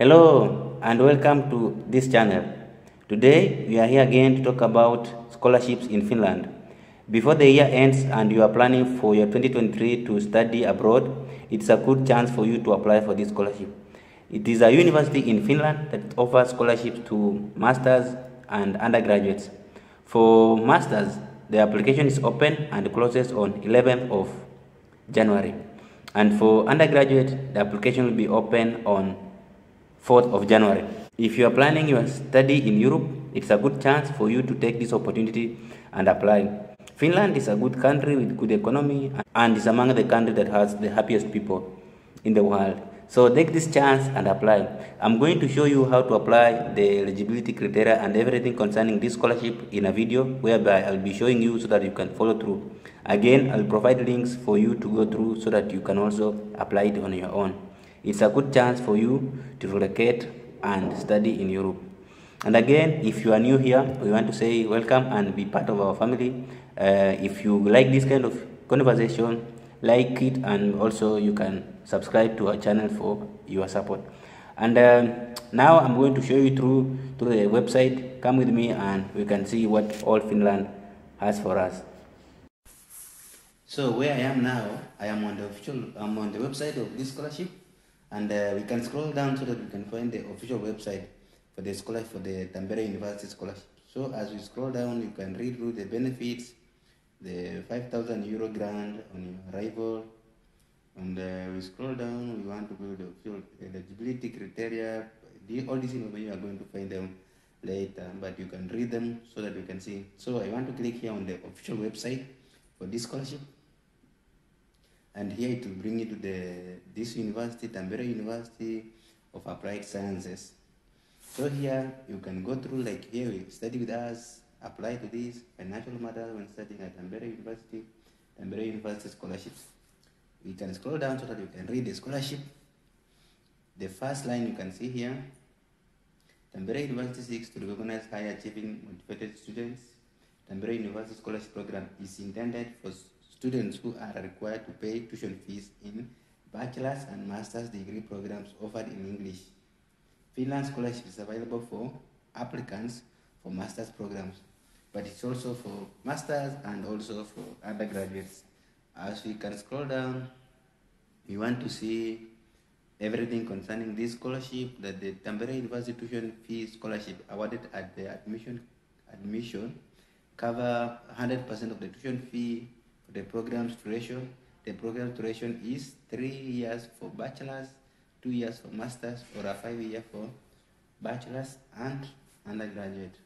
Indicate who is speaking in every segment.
Speaker 1: Hello and welcome to this channel. Today we are here again to talk about scholarships in Finland. Before the year ends and you are planning for your 2023 to study abroad, it's a good chance for you to apply for this scholarship. It is a university in Finland that offers scholarships to masters and undergraduates. For masters, the application is open and closes on 11th of January. And for undergraduate, the application will be open on 4th of January. If you are planning your study in Europe, it's a good chance for you to take this opportunity and apply. Finland is a good country with good economy and is among the countries that has the happiest people in the world. So take this chance and apply. I'm going to show you how to apply the eligibility criteria and everything concerning this scholarship in a video whereby I'll be showing you so that you can follow through. Again, I'll provide links for you to go through so that you can also apply it on your own. It's a good chance for you to relocate and study in Europe. And again, if you are new here, we want to say welcome and be part of our family. Uh, if you like this kind of conversation, like it and also you can subscribe to our channel for your support. And um, now I'm going to show you through through the website. Come with me and we can see what all Finland has for us. So where I am now, I am on the official, I'm on the website of this scholarship, and uh, we can scroll down so that we can find the official website for the scholarship for the Tampere University scholarship. So as we scroll down, you can read through the benefits, the 5,000 euro grant on your arrival, and uh, we scroll down. We want to go to the official eligibility criteria. All these information you are going to find them later, but you can read them so that you can see. So I want to click here on the official website for this scholarship and here it will bring you to the this university, Tampere University of Applied Sciences. So here you can go through like here we study with us, apply to this financial matters when studying at Tampere University, Tampere University scholarships. We can scroll down so that you can read the scholarship. The first line you can see here, Tampere University seeks to recognize high achieving motivated students. Tampere University Scholarship Program is intended for students who are required to pay tuition fees in bachelor's and master's degree programs offered in English. Finland scholarship is available for applicants for master's programs, but it's also for masters and also for undergraduates. As we can scroll down, we want to see everything concerning this scholarship that the Tampere University tuition fee scholarship awarded at the admission admission cover 100% of the tuition fee the program's duration. The program duration is three years for bachelor's, two years for master's, or a five year for bachelor's and undergraduate.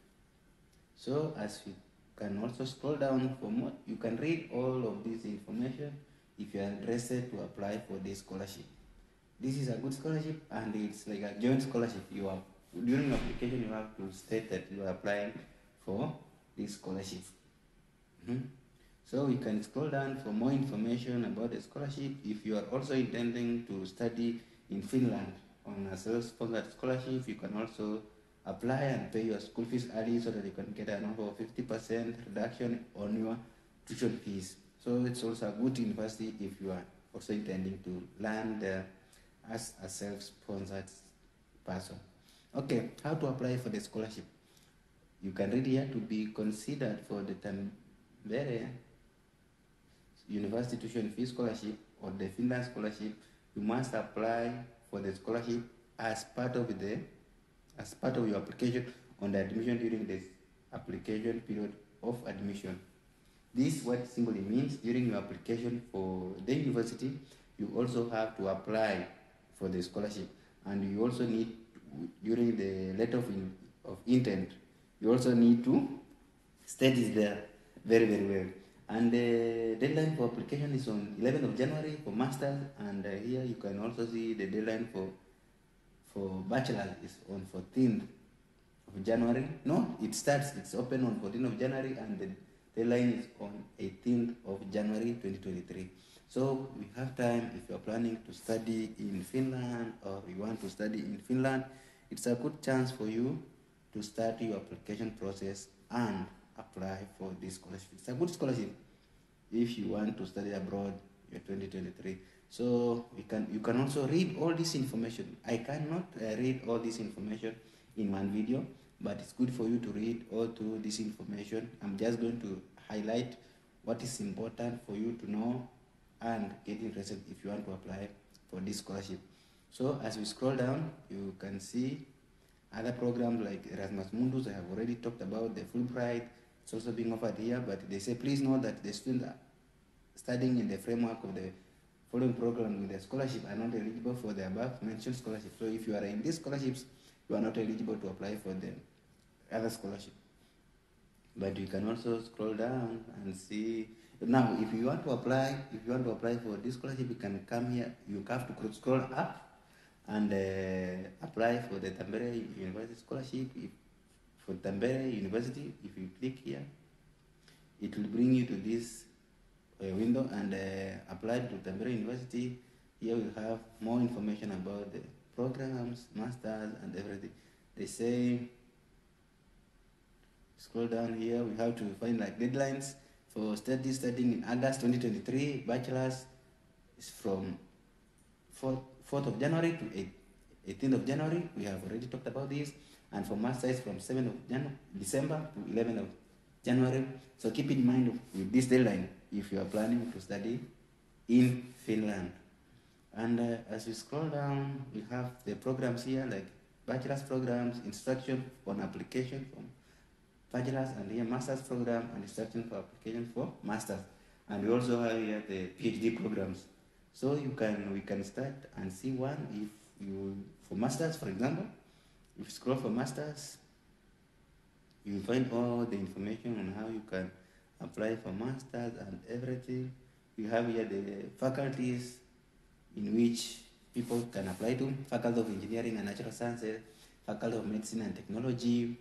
Speaker 1: So as you can also scroll down for more, you can read all of this information if you are interested to apply for this scholarship. This is a good scholarship and it's like a joint scholarship. You have during application you have to state that you are applying for this scholarship. Mm -hmm. So you can scroll down for more information about the scholarship. If you are also intending to study in Finland on a self-sponsored scholarship, you can also apply and pay your school fees early so that you can get an over 50% reduction on your tuition fees. So it's also a good university if you are also intending to learn there as a self-sponsored person. Okay, how to apply for the scholarship? You can read here to be considered for the Tampere University Tuition Fee Scholarship or the Finland Scholarship, you must apply for the scholarship as part of the as part of your application on the admission during the application period of admission. This what simply means during your application for the university, you also have to apply for the scholarship and you also need during the letter of, in, of intent, you also need to state this there very very well and the deadline for application is on 11th of January for masters and uh, here you can also see the deadline for for bachelor is on 14th of January. No it starts it's open on 14th of January and the deadline is on 18th of January 2023 so we have time if you're planning to study in Finland or you want to study in Finland it's a good chance for you to start your application process and apply for this scholarship. It's a good scholarship if you want to study abroad in 2023. So we can you can also read all this information. I cannot uh, read all this information in one video, but it's good for you to read all through this information. I'm just going to highlight what is important for you to know and get interested if you want to apply for this scholarship. So as we scroll down, you can see other programs like Erasmus Mundus. I have already talked about the Fulbright. It's also being offered here, but they say please note that the students studying in the framework of the following program with the scholarship are not eligible for the above mentioned scholarship. So if you are in these scholarships, you are not eligible to apply for the other scholarship. But you can also scroll down and see. Now, if you want to apply, if you want to apply for this scholarship, you can come here. You have to scroll up and uh, apply for the Tampere University scholarship. If, for Tampere University, if you click here, it will bring you to this uh, window and uh, apply to Tampere University. Here we have more information about the programs, masters, and everything. They say, scroll down here, we have to find like deadlines for study starting in August 2023. Bachelor's is from 4th, 4th of January to 18th of January. We have already talked about this. And for masters from 7th of Jan December to 11th of January. So keep in mind with this deadline if you are planning to study in Finland. And uh, as we scroll down, we have the programs here like bachelor's programs, instruction on application for bachelor's and here master's program and instruction for application for master's. And we also have here the PhD programs. So you can we can start and see one if you for masters, for example, if you scroll for masters, you find all the information on how you can apply for masters and everything. You have here the faculties in which people can apply to, Faculty of Engineering and Natural Sciences, Faculty of Medicine and Technology,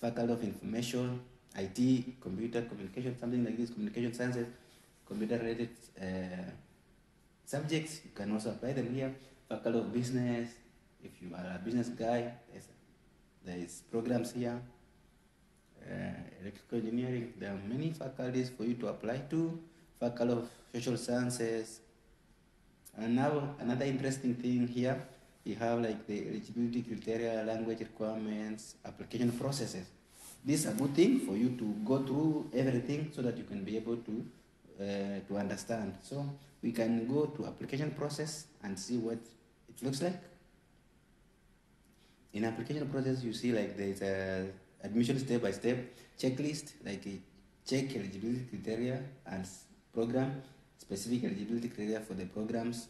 Speaker 1: Faculty of Information, IT, Computer, Communication, something like this, Communication Sciences, computer related uh, subjects, you can also apply them here. Faculty of Business, if you are a business guy, there's, there is programs here. Uh, electrical engineering, there are many faculties for you to apply to. Faculty of Social Sciences, and now another interesting thing here, you have like the eligibility criteria, language requirements, application processes. This is a good thing for you to go through everything so that you can be able to uh, to understand. So we can go to application process and see what it looks like. In application process, you see like there's a admission step by step checklist, like check eligibility criteria and program specific eligibility criteria for the programs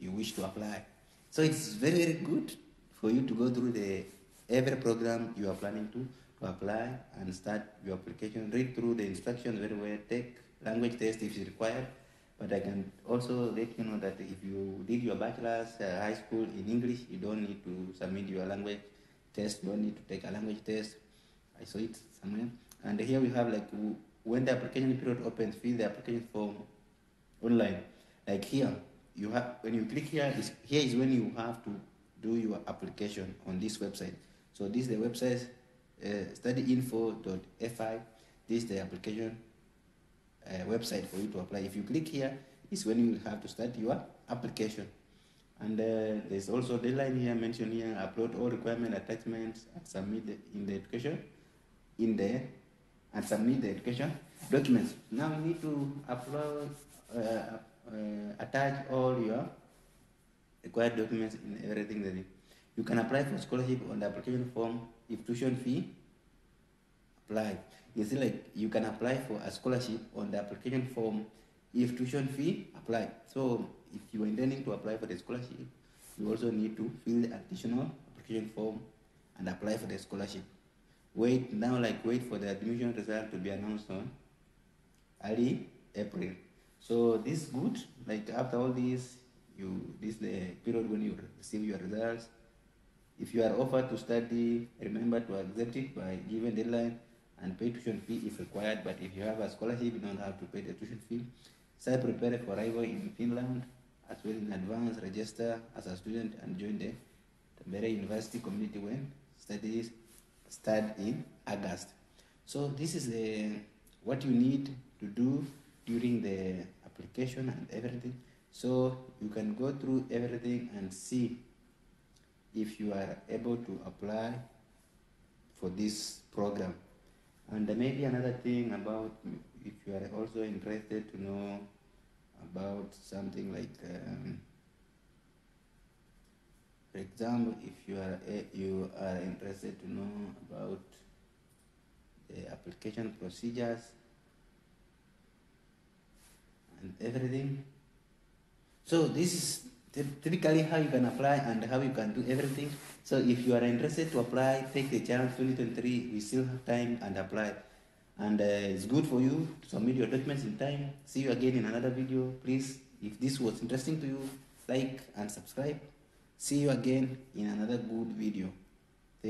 Speaker 1: you wish to apply. So it's very, very good for you to go through the every program you are planning to, to apply and start your application. Read through the instructions very well, take language test if it's required. But I can also let you know that if you did your bachelor's uh, high school in English, you don't need to submit your language test, you don't need to take a language test. I saw it somewhere. And here we have like when the application period opens, fill the application form online. Like here, you have when you click here is here is when you have to do your application on this website. So this is the website uh, studyinfo.fi. This is the application uh, website for you to apply. If you click here, is when you have to start your application. And uh, there's also deadline here mentioned here. Upload all requirement attachments and submit in the education in there and submit the education documents. Now you need to upload uh, uh, attach all your required documents in everything that you can apply for scholarship on the application form if tuition fee apply. You see, like you can apply for a scholarship on the application form if tuition fee apply. So if you are intending to apply for the scholarship, you also need to fill the additional application form and apply for the scholarship. Wait now, like wait for the admission result to be announced on early April. So this is good. Like after all this, you this is the period when you receive your results. If you are offered to study, remember to accept it by given deadline and pay tuition fee if required. But if you have a scholarship, you don't have to pay the tuition fee. Start preparing for arrival in Finland as well in advance. Register as a student and join the Tampere University community when studies start in August. So this is the what you need to do during the application and everything. so you can go through everything and see if you are able to apply for this program and maybe another thing about if you are also interested to know about something like um, for example if you are you are interested to know about the application procedures and everything. So this is typically how you can apply and how you can do everything. So if you are interested to apply take the chance 2023 we still have time and apply. And uh, it's good for you to submit your documents in time. See you again in another video. Please if this was interesting to you like and subscribe. See you again in another good video